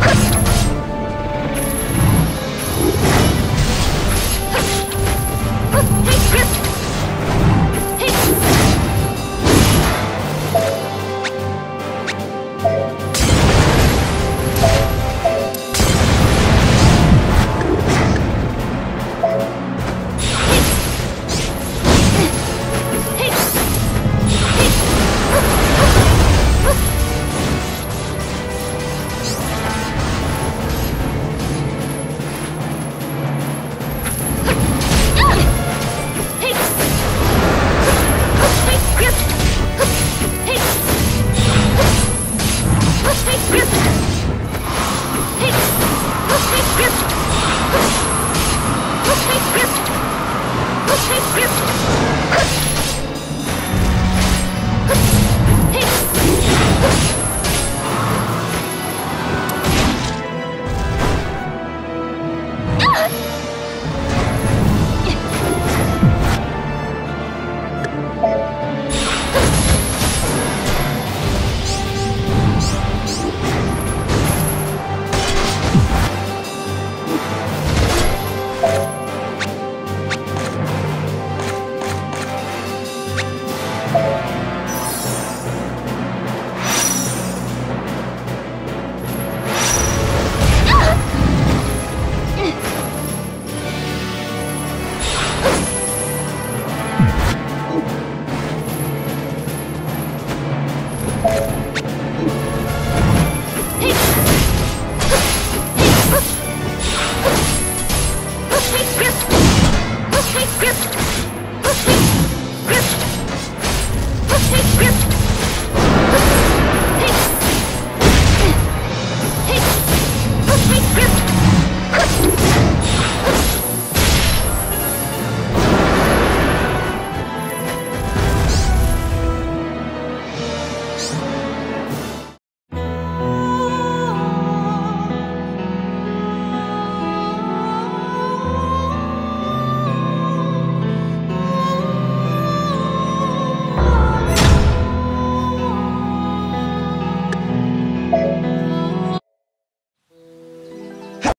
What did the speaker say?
は Yes!